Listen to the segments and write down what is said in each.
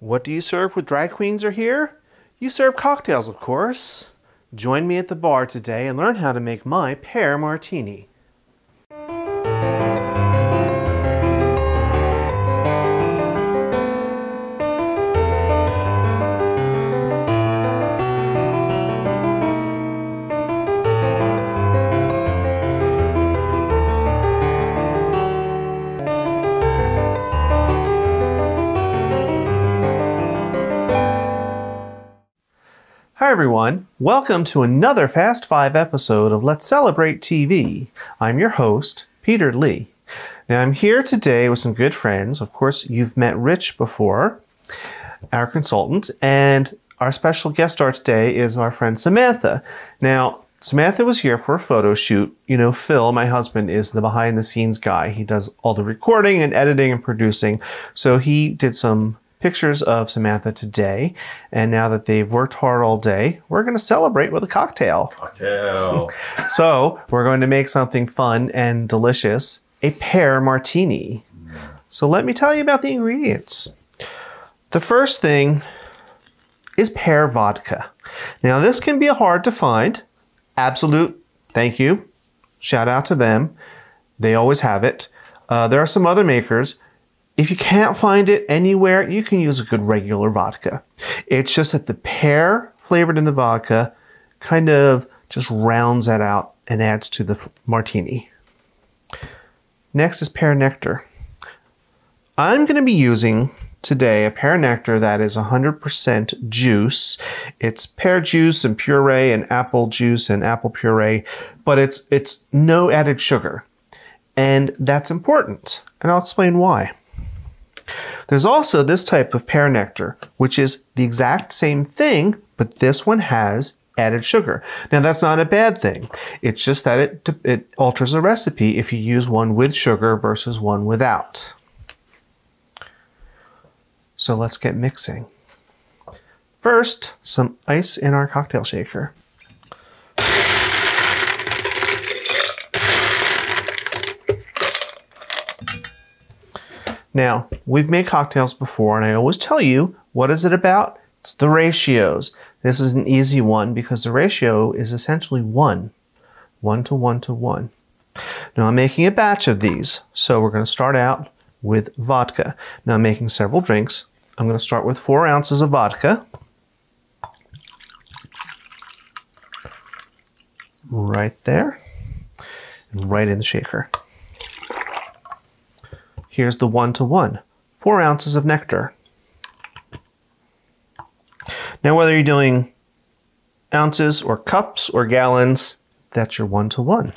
What do you serve when drag queens are here? You serve cocktails, of course. Join me at the bar today and learn how to make my pear martini. Hi everyone, welcome to another Fast Five episode of Let's Celebrate TV. I'm your host, Peter Lee. Now I'm here today with some good friends. Of course, you've met Rich before, our consultant, and our special guest star today is our friend Samantha. Now, Samantha was here for a photo shoot. You know, Phil, my husband, is the behind the scenes guy. He does all the recording and editing and producing. So he did some pictures of Samantha today. And now that they've worked hard all day, we're going to celebrate with a cocktail. Cocktail. So we're going to make something fun and delicious a pear martini. So let me tell you about the ingredients. The first thing is pear vodka. Now, this can be hard to find. Absolut, thank you. Shout out to them. They always have it. Uh, there are some other makers. If you can't find it anywhere, you can use a good regular vodka. It's just that the pear flavored in the vodka kind of just rounds that out and adds to the martini. Next is pear nectar. I'm going to be using today a pear nectar that is 100% juice. It's pear juice and puree and apple juice and apple puree, but it's it's no added sugar. And that's important, and I'll explain why. There's also this type of pear nectar, which is the exact same thing, but this one has added sugar. Now that's not a bad thing. It's just that it, it alters the recipe if you use one with sugar versus one without. So let's get mixing. First, some ice in our cocktail shaker. Now, we've made cocktails before, and I always tell you what is it about? It's the ratios. This is an easy one because the ratio is essentially one, one to one to one. Now, I'm making a batch of these, so we're going to start out with vodka. Now, I'm making several drinks. I'm going to start with four ounces of vodka. Right there, and right in the shaker. Here's the one to one, four ounces of nectar. Now, whether you're doing ounces or cups or gallons, that's your one to one.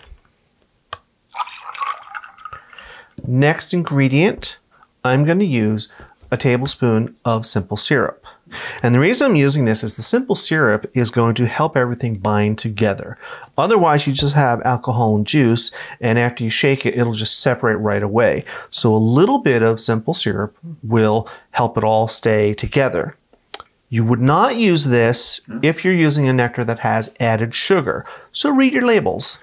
Next ingredient, I'm going to use a tablespoon of simple syrup. And the reason I'm using this is the simple syrup is going to help everything bind together. Otherwise, you just have alcohol and juice, and after you shake it, it'll just separate right away. So a little bit of simple syrup will help it all stay together. You would not use this if you're using a nectar that has added sugar. So read your labels.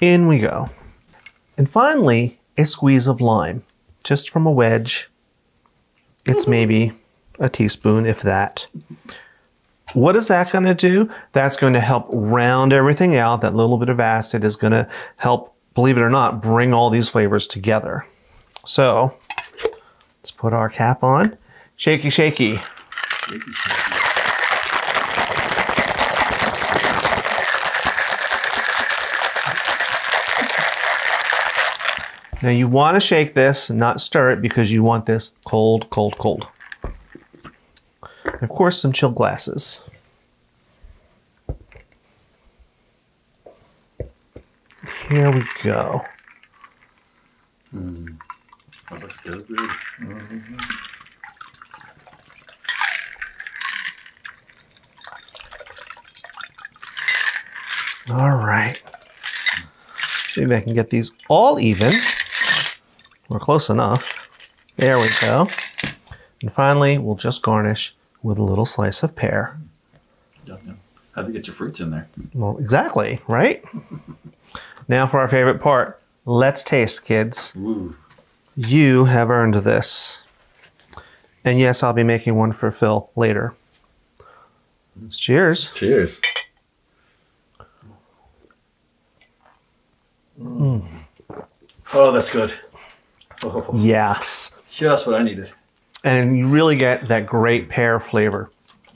In we go. And finally, a squeeze of lime, just from a wedge. It's mm-hmm. maybe a teaspoon, if that. What is that going to do? That's going to help round everything out. That little bit of acid is going to help, believe it or not, bring all these flavors together. So let's put our cap on. Shaky, shaky. Now you want to shake this, not stir it, because you want this cold, cold, cold. And of course, some chilled glasses. Here we go. That looks good. Mm -hmm. All right. Maybe I can get these all even. We're close enough. There we go. And finally, we'll just garnish with a little slice of pear. Yum. How'd you get your fruits in there? Well, exactly, right? now for our favorite part Let's taste, kids. Ooh. You have earned this. And yes, I'll be making one for Phil later. Cheers. Cheers. Mm. Oh, that's good. Oh, Yes. just what I needed. And you really get that great pear flavor,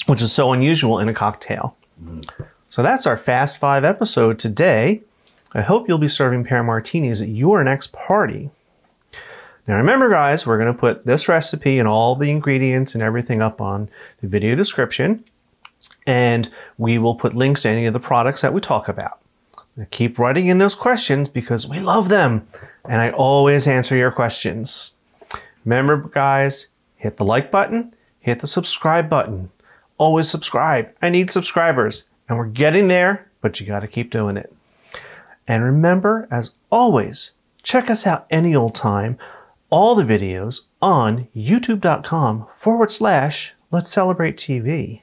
which is so unusual in a cocktail. Mm. So that's our Fast Five episode today. I hope you'll be serving pear martinis at your next party. Now remember, guys, we're going to put this recipe and all the ingredients and everything up on the video description. And we will put links to any of the products that we talk about. Keep writing in those questions because we love them. And I always answer your questions. Remember, guys, hit the like button, hit the subscribe button. Always subscribe. I need subscribers. And we're getting there, but you got to keep doing it. And remember, as always, check us out any old time. All the videos on youtube.com forward slash let's celebrate TV.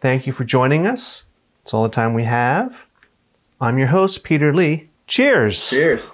Thank you for joining us. It's all the time we have. I'm your host, Peter Lee. Cheers. Cheers.